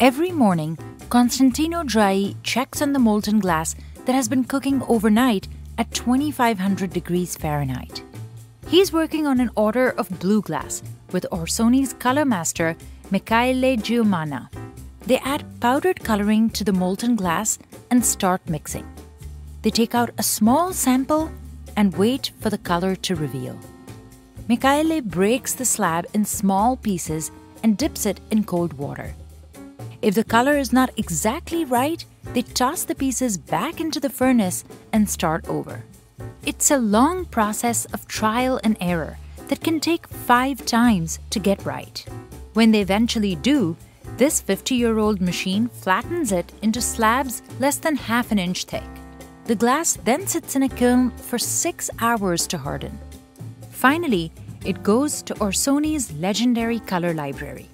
Every morning, Constantino Drai checks on the molten glass that has been cooking overnight at 2500 degrees Fahrenheit. He's working on an order of blue glass with Orsoni's color master, Michele Giumana. They add powdered coloring to the molten glass and start mixing. They take out a small sample and wait for the color to reveal. Michele breaks the slab in small pieces and dips it in cold water. If the color is not exactly right, they toss the pieces back into the furnace and start over. It's a long process of trial and error that can take five times to get right. When they eventually do, this 50 year old machine flattens it into slabs less than half an inch thick. The glass then sits in a kiln for six hours to harden. Finally, it goes to Orsoni's legendary color library.